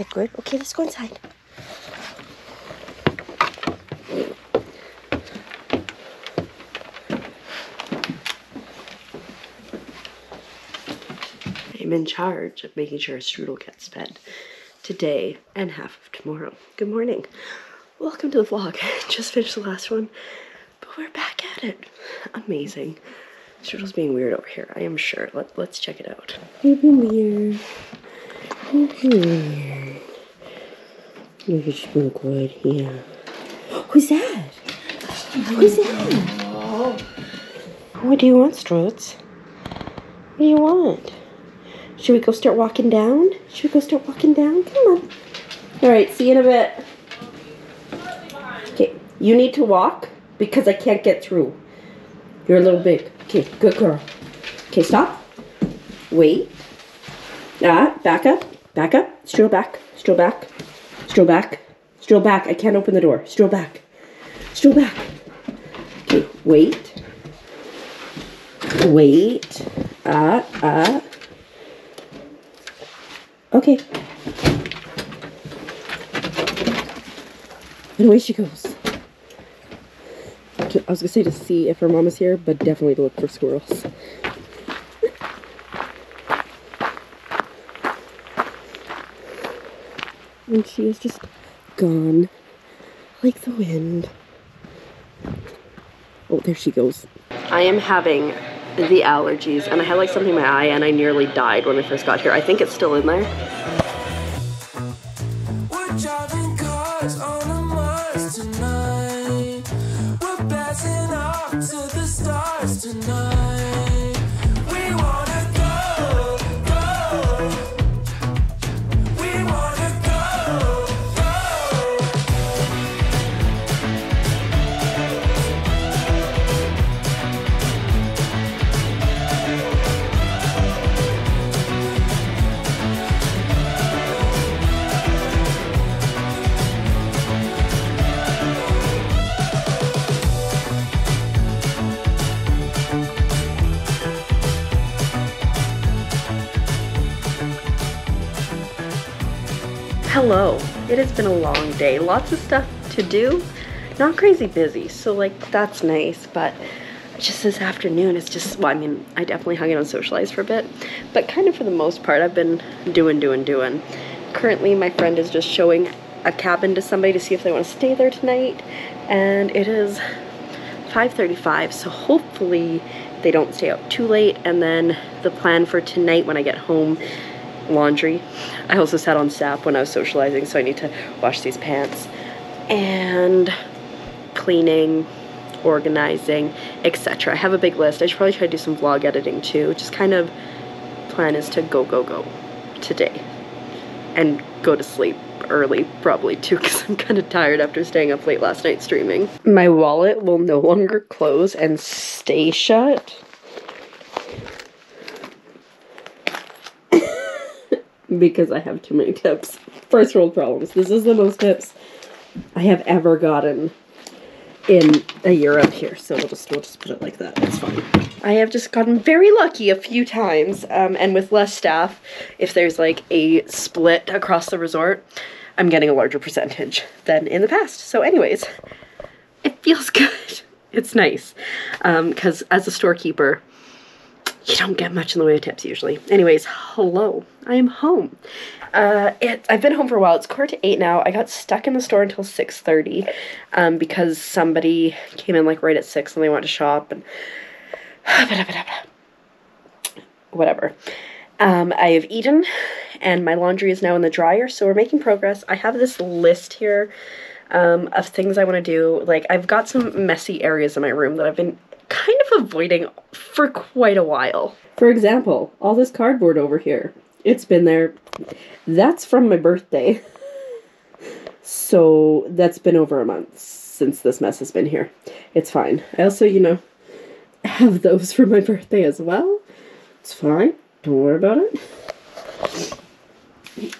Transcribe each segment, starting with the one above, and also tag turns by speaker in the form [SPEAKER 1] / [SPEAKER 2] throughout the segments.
[SPEAKER 1] Okay, let's go inside. I'm in charge of making sure Strudel gets fed today and half of tomorrow. Good morning. Welcome to the vlog. Just finished the last one, but we're back at it. Amazing. Strudel's being weird over here, I am sure. Let, let's check it out. Being weird. You're just being good, yeah. Who's that? Who's that? What do you want, Struds? What do you want? Should we go start walking down? Should we go start walking down? Come on. All right, see you in a bit. Okay, you need to walk because I can't get through. You're a little big. Okay, good girl. Okay, stop. Wait. Ah, back up. Back up. Stroll back. Stroll back. Stroll back. Stroll back. I can't open the door. Stroll back. Stroll back. Okay, wait. Wait. Ah, ah. Okay. And away she goes. I was gonna say to see if her mom is here, but definitely to look for squirrels. And she is just gone like the wind. Oh, there she goes. I am having the allergies, and I had like something in my eye, and I nearly died when I first got here. I think it's still in there. Hello. It has been a long day. Lots of stuff to do. Not crazy busy, so like that's nice, but just this afternoon it's just well, I mean, I definitely hung out and socialized for a bit, but kind of for the most part I've been doing, doing, doing. Currently my friend is just showing a cabin to somebody to see if they want to stay there tonight, and it is 5:35, so hopefully they don't stay out too late and then the plan for tonight when I get home laundry. I also sat on SAP when I was socializing, so I need to wash these pants. And cleaning, organizing, etc. I have a big list. I should probably try to do some vlog editing too. Just kind of plan is to go, go, go today. And go to sleep early probably too because I'm kind of tired after staying up late last night streaming. My wallet will no longer close and stay shut. Because I have too many tips. First world problems. This is the most tips I have ever gotten in a year up here. So we'll just we'll just put it like that. It's fine. I have just gotten very lucky a few times, um, and with less staff, if there's like a split across the resort, I'm getting a larger percentage than in the past. So, anyways, it feels good. It's nice because as a storekeeper, you don't get much in the way of tips usually. Anyways, hello, I am home. Uh, it, I've been home for a while. It's quarter to eight now. I got stuck in the store until six thirty, um, because somebody came in like right at six and they wanted to shop and whatever. Um, I have eaten, and my laundry is now in the dryer, so we're making progress. I have this list here um, of things I want to do. Like, I've got some messy areas in my room that I've been of avoiding for quite a while. For example, all this cardboard over here. It's been there. That's from my birthday. So that's been over a month since this mess has been here. It's fine. I also, you know, have those for my birthday as well. It's fine. Don't worry about it.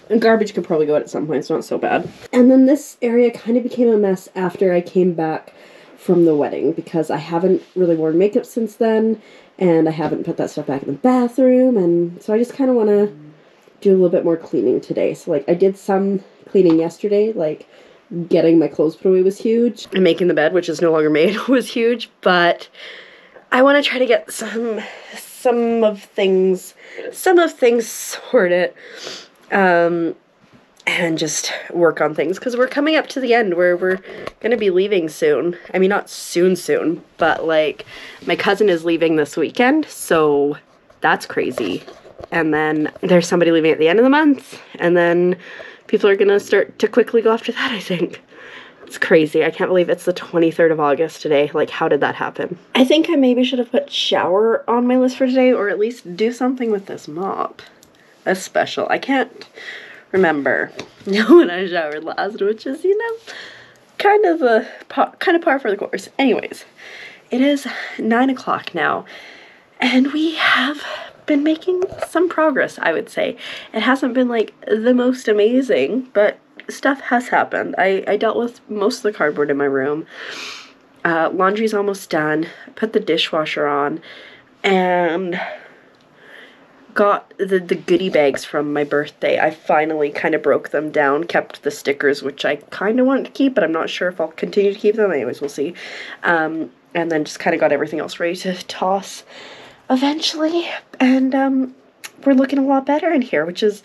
[SPEAKER 1] And garbage could probably go out at some point. It's not so bad. And then this area kind of became a mess after I came back from the wedding because I haven't really worn makeup since then and I haven't put that stuff back in the bathroom and so I just kind of want to do a little bit more cleaning today. So like I did some cleaning yesterday, like getting my clothes put away was huge. And making the bed, which is no longer made, was huge, but I want to try to get some some of things some of things sorted um and just work on things because we're coming up to the end where we're going to be leaving soon. I mean, not soon, soon, but like my cousin is leaving this weekend, so that's crazy. And then there's somebody leaving at the end of the month, and then people are going to start to quickly go after that, I think. It's crazy. I can't believe it's the 23rd of August today. Like, how did that happen? I think I maybe should have put shower on my list for today, or at least do something with this mop. A special. I can't remember when I showered last, which is, you know, kind of a kind of par for the course. Anyways, it is nine o'clock now, and we have been making some progress. I would say it hasn't been like the most amazing, but stuff has happened. I I dealt with most of the cardboard in my room. Uh, laundry's almost done. I put the dishwasher on, and got the, the goodie bags from my birthday. I finally kind of broke them down, kept the stickers, which I kind of want to keep, but I'm not sure if I'll continue to keep them. Anyways, we'll see. Um, and then just kind of got everything else ready to toss eventually. And um, we're looking a lot better in here, which is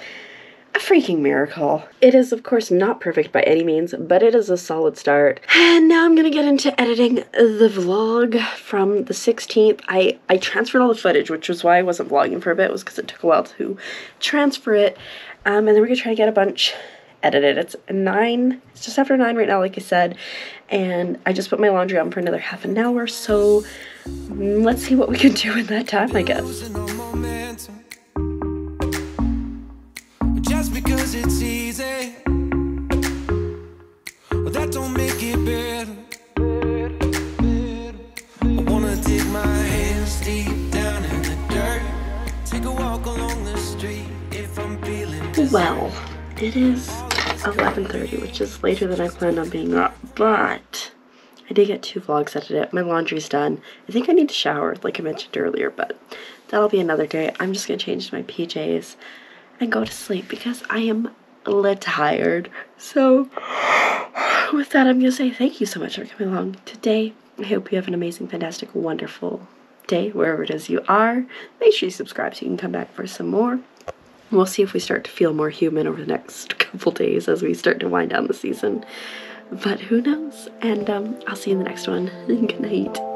[SPEAKER 1] a freaking miracle. It is, of course, not perfect by any means, but it is a solid start. And now I'm gonna get into editing the vlog from the 16th. I, I transferred all the footage, which was why I wasn't vlogging for a bit, was because it took a while to transfer it. Um, and then we're gonna try to get a bunch edited. It's nine, it's just after nine right now, like I said. And I just put my laundry on for another half an hour, so let's see what we can do in that time, I guess.
[SPEAKER 2] Because it's easy, well, that don't make it better. I wanna dig my hands deep down in the dirt. Take a walk along the street if I'm feeling.
[SPEAKER 1] Well, it is 11.30, which is later than I planned on being up, but I did get two vlogs edited. My laundry's done. I think I need to shower, like I mentioned earlier, but that'll be another day. I'm just gonna change my PJs and go to sleep because I am lit tired. So, with that, I'm gonna say thank you so much for coming along today. I hope you have an amazing, fantastic, wonderful day wherever it is you are. Make sure you subscribe so you can come back for some more. We'll see if we start to feel more human over the next couple days as we start to wind down the season. But who knows? And um, I'll see you in the next one. Good night.